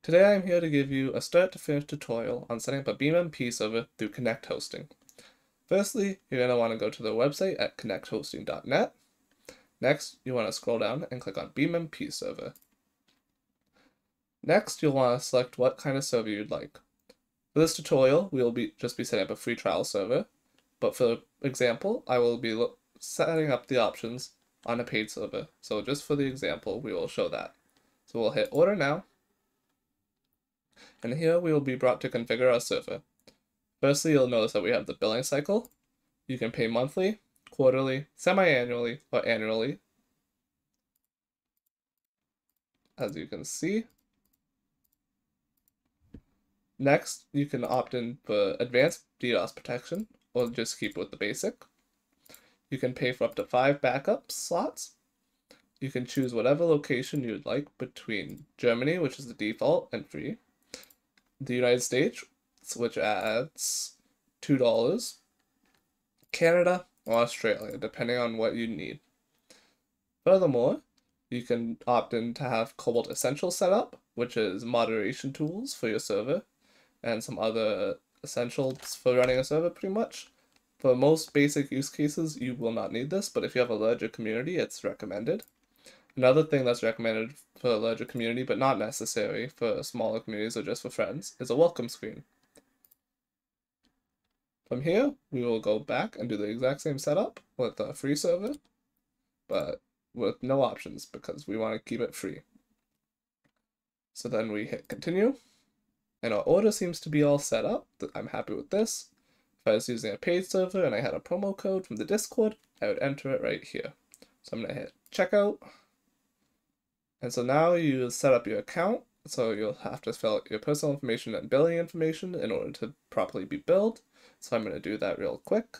Today I'm here to give you a start to finish tutorial on setting up a BeamMP server through Connect Hosting. Firstly, you're going to want to go to the website at connecthosting.net. Next, you want to scroll down and click on BeamMP server. Next, you'll want to select what kind of server you'd like. For this tutorial, we will be just be setting up a free trial server, but for example, I will be setting up the options on a paid server. So just for the example, we will show that. So we'll hit order now, and here we will be brought to configure our server. Firstly, you'll notice that we have the billing cycle. You can pay monthly, quarterly, semi-annually, or annually. As you can see. Next, you can opt in for advanced DDoS protection, or just keep with the basic. You can pay for up to five backup slots. You can choose whatever location you'd like between Germany, which is the default and free, the United States, which adds $2, Canada, or Australia, depending on what you need. Furthermore, you can opt in to have Cobalt Essentials set up, which is moderation tools for your server, and some other essentials for running a server pretty much. For most basic use cases, you will not need this, but if you have a larger community, it's recommended. Another thing that's recommended for a larger community, but not necessary for smaller communities or just for friends, is a welcome screen. From here, we will go back and do the exact same setup with a free server, but with no options because we want to keep it free. So then we hit continue, and our order seems to be all set up. I'm happy with this. If I was using a paid server and I had a promo code from the Discord, I would enter it right here. So I'm going to hit checkout. And so now you set up your account. So you'll have to fill out your personal information and billing information in order to properly be billed. So I'm going to do that real quick.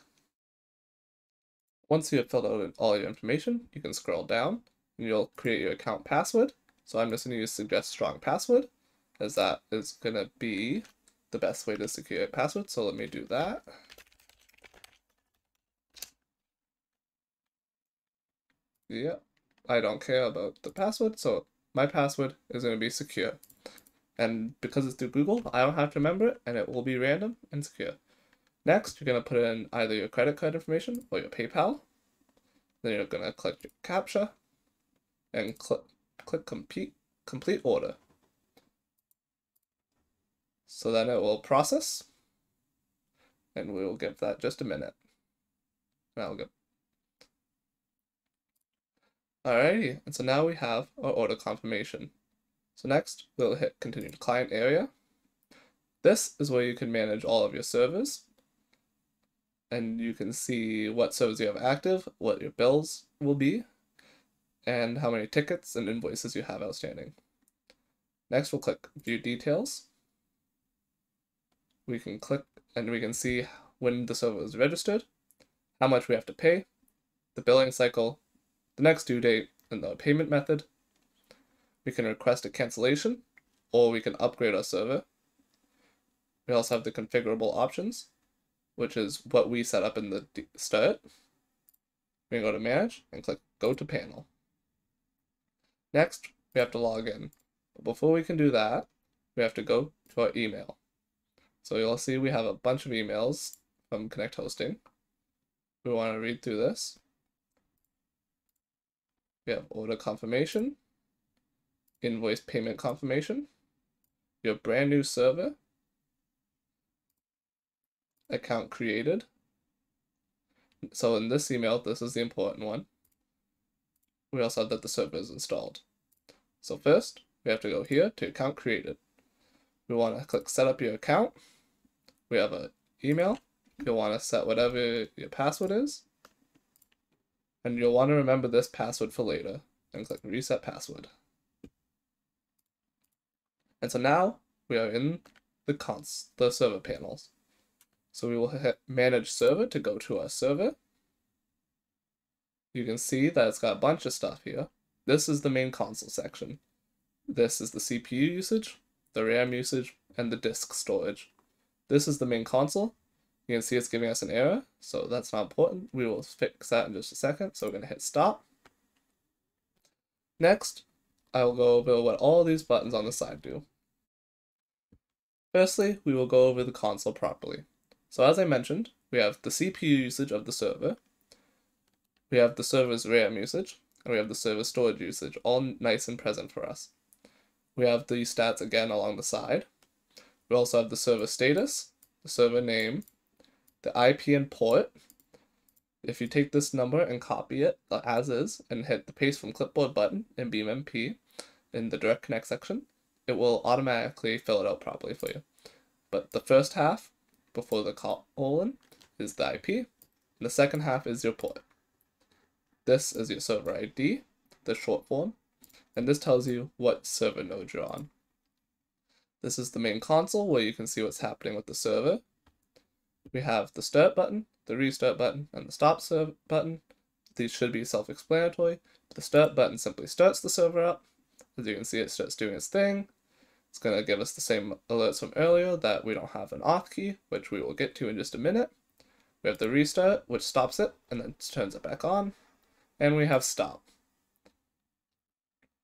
Once you have filled out all your information, you can scroll down and you'll create your account password. So I'm just going to use suggest strong password as that is going to be the best way to secure a password. So let me do that. Yeah. I don't care about the password, so my password is going to be secure. And because it's through Google, I don't have to remember it, and it will be random and secure. Next, you're going to put in either your credit card information or your PayPal. Then you're going to click your CAPTCHA and click, click complete, complete order. So then it will process, and we will give that just a minute. I'll get Alrighty, and so now we have our order confirmation. So next, we'll hit continue to client area. This is where you can manage all of your servers. And you can see what servers you have active, what your bills will be, and how many tickets and invoices you have outstanding. Next, we'll click View Details. We can click and we can see when the server is registered, how much we have to pay, the billing cycle, the next due date, and the payment method. We can request a cancellation, or we can upgrade our server. We also have the configurable options, which is what we set up in the start. We can go to manage and click go to panel. Next, we have to log in. But before we can do that, we have to go to our email. So you'll see we have a bunch of emails from Connect Hosting. We want to read through this. We have order confirmation, invoice payment confirmation, your brand new server, account created. So in this email, this is the important one. We also have that the server is installed. So first, we have to go here to account created. We want to click set up your account. We have an email. You'll want to set whatever your password is and you'll want to remember this password for later and click reset password. And so now we are in the cons the server panels. So we will hit manage server to go to our server. You can see that it's got a bunch of stuff here. This is the main console section. This is the CPU usage, the RAM usage, and the disk storage. This is the main console, you can see it's giving us an error, so that's not important. We will fix that in just a second. So we're going to hit stop. Next, I will go over what all these buttons on the side do. Firstly, we will go over the console properly. So as I mentioned, we have the CPU usage of the server, we have the server's RAM usage, and we have the server storage usage, all nice and present for us. We have the stats again along the side. We also have the server status, the server name, the IP and port. If you take this number and copy it as is and hit the paste from clipboard button in BeamMP in the direct connect section, it will automatically fill it out properly for you. But the first half before the colon is the IP, and the second half is your port. This is your server ID, the short form, and this tells you what server node you're on. This is the main console where you can see what's happening with the server. We have the start button, the restart button, and the stop serve button. These should be self-explanatory. The start button simply starts the server up. As you can see, it starts doing its thing. It's going to give us the same alerts from earlier that we don't have an auth key, which we will get to in just a minute. We have the restart, which stops it and then turns it back on. And we have stop.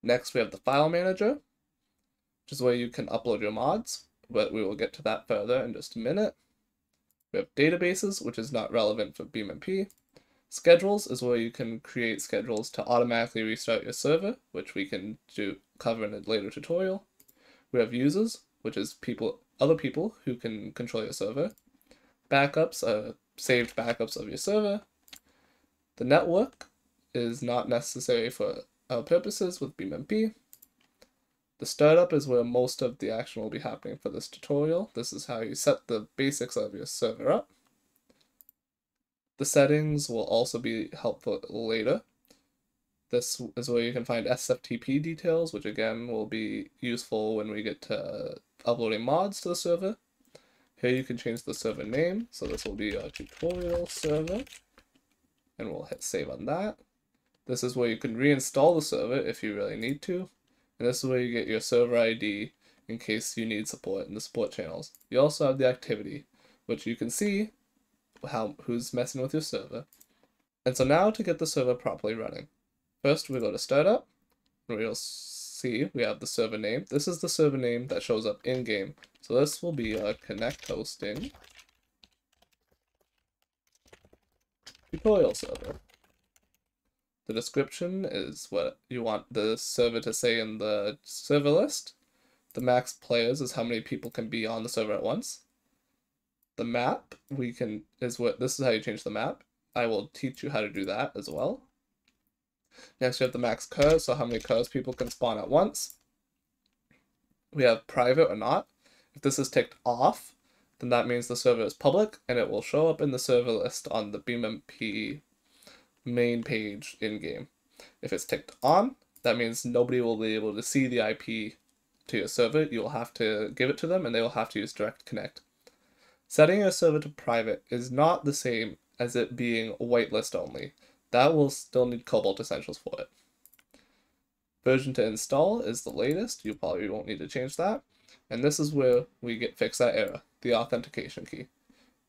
Next, we have the file manager, which is where you can upload your mods, but we will get to that further in just a minute. We have databases, which is not relevant for BeamMP. Schedules is where you can create schedules to automatically restart your server, which we can do cover in a later tutorial. We have users, which is people, other people who can control your server. Backups are saved backups of your server. The network is not necessary for our purposes with BeamMP. The startup is where most of the action will be happening for this tutorial. This is how you set the basics of your server up. The settings will also be helpful later. This is where you can find SFTP details, which again will be useful when we get to uploading mods to the server. Here you can change the server name, so this will be our tutorial server, and we'll hit save on that. This is where you can reinstall the server if you really need to, and this is where you get your server ID in case you need support in the support channels. You also have the activity, which you can see how who's messing with your server. And so now to get the server properly running. First, we go to startup, and we'll see we have the server name. This is the server name that shows up in-game. So this will be a connect hosting tutorial server. The description is what you want the server to say in the server list. The max players is how many people can be on the server at once. The map we can is what this is how you change the map. I will teach you how to do that as well. Next, we have the max curs, so how many curs people can spawn at once. We have private or not. If this is ticked off, then that means the server is public, and it will show up in the server list on the BeamMP main page in-game. If it's ticked on, that means nobody will be able to see the IP to your server. You'll have to give it to them, and they will have to use Direct Connect. Setting your server to private is not the same as it being whitelist only. That will still need Cobalt Essentials for it. Version to install is the latest. You probably won't need to change that. And this is where we get fix that error, the authentication key.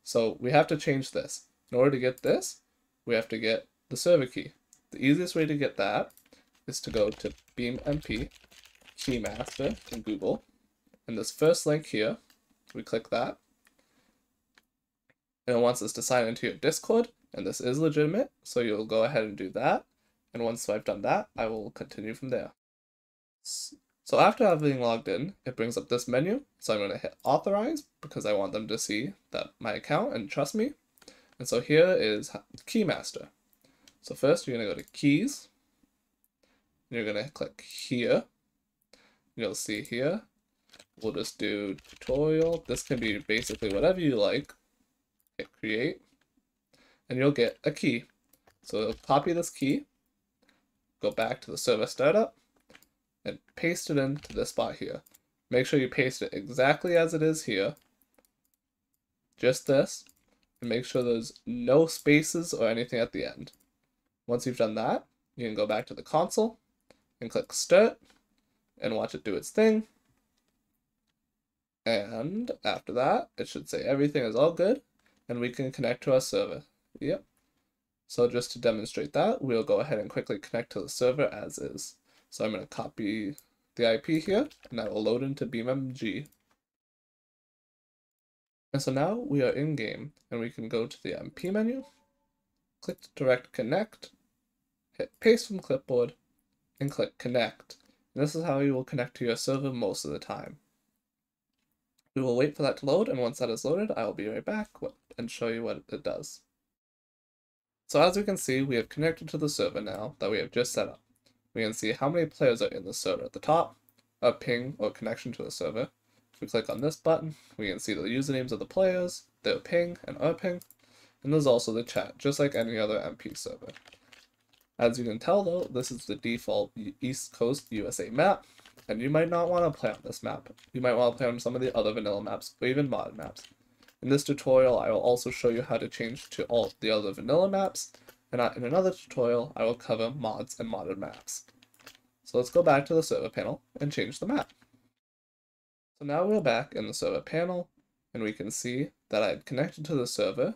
So we have to change this. In order to get this, we have to get the server key. The easiest way to get that is to go to BeamMP Keymaster in Google. And this first link here, we click that. And it wants us to sign into your Discord and this is legitimate, so you'll go ahead and do that. And once I've done that, I will continue from there. So after having logged in, it brings up this menu. So I'm going to hit authorize because I want them to see that my account and trust me. And so here is Keymaster. So first you're going to go to keys. You're going to click here. You'll see here. We'll just do tutorial. This can be basically whatever you like. Hit create and you'll get a key. So copy this key, go back to the server startup, and paste it into this spot here. Make sure you paste it exactly as it is here. Just this, and make sure there's no spaces or anything at the end. Once you've done that, you can go back to the console and click start and watch it do its thing. And after that, it should say everything is all good and we can connect to our server. Yep. So just to demonstrate that, we'll go ahead and quickly connect to the server as is. So I'm going to copy the IP here, and I will load into BeamNG. And so now we are in game and we can go to the MP menu, click direct connect, hit paste from clipboard, and click connect. And this is how you will connect to your server most of the time. We will wait for that to load, and once that is loaded, I will be right back and show you what it does. So as we can see, we have connected to the server now that we have just set up. We can see how many players are in the server at the top, a ping or connection to the server. If we click on this button, we can see the usernames of the players, their ping and our ping, and there's also the chat, just like any other MP server. As you can tell though, this is the default East Coast USA map, and you might not want to play on this map. You might want to play on some of the other vanilla maps, or even mod maps. In this tutorial, I will also show you how to change to all the other vanilla maps, and in another tutorial, I will cover mods and modded maps. So let's go back to the server panel and change the map. So now we're back in the server panel, and we can see that I had connected to the server.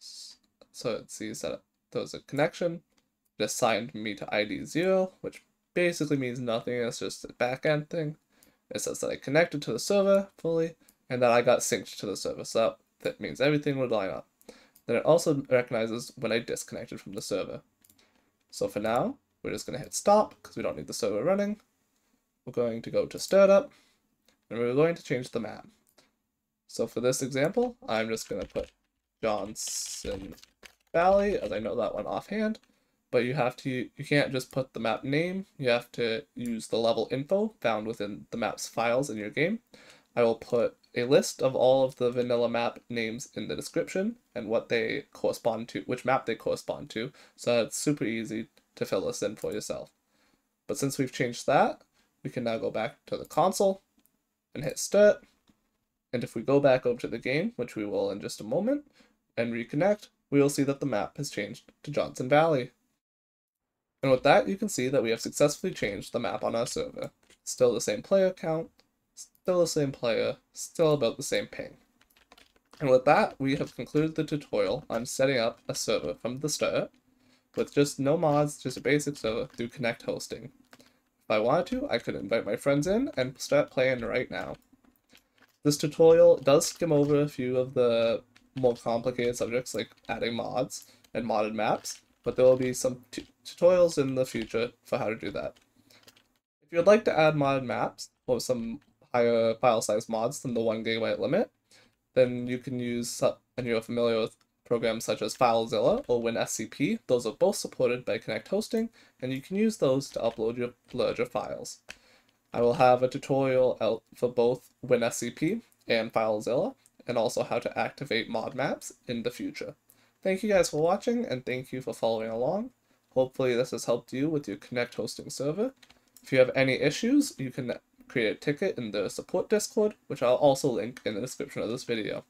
So it sees that there was a connection, it assigned me to ID 0, which basically means nothing, it's just a backend thing. It says that I connected to the server fully, and that I got synced to the server, so that means everything would line up. Then it also recognizes when I disconnected from the server. So for now, we're just going to hit stop, because we don't need the server running. We're going to go to startup, and we're going to change the map. So for this example, I'm just going to put Johnson Valley, as I know that one offhand, but you have to you can't just put the map name. You have to use the level info found within the map's files in your game. I will put a list of all of the vanilla map names in the description and what they correspond to which map they correspond to. So it's super easy to fill this in for yourself. But since we've changed that we can now go back to the console and hit start. And if we go back over to the game which we will in just a moment and reconnect we will see that the map has changed to johnson valley and with that, you can see that we have successfully changed the map on our server. Still the same player count, still the same player, still about the same ping. And with that, we have concluded the tutorial on setting up a server from the start, with just no mods, just a basic server through Connect hosting. If I wanted to, I could invite my friends in and start playing right now. This tutorial does skim over a few of the more complicated subjects like adding mods and modded maps, but there will be some tutorials in the future for how to do that. If you'd like to add modded maps or some higher file size mods than the 1 gigabyte limit, then you can use, and you're familiar with programs such as FileZilla or WinSCP, those are both supported by Connect Hosting, and you can use those to upload your larger files. I will have a tutorial out for both WinSCP and FileZilla, and also how to activate mod maps in the future. Thank you guys for watching, and thank you for following along. Hopefully this has helped you with your Connect hosting server. If you have any issues, you can create a ticket in the support Discord, which I'll also link in the description of this video.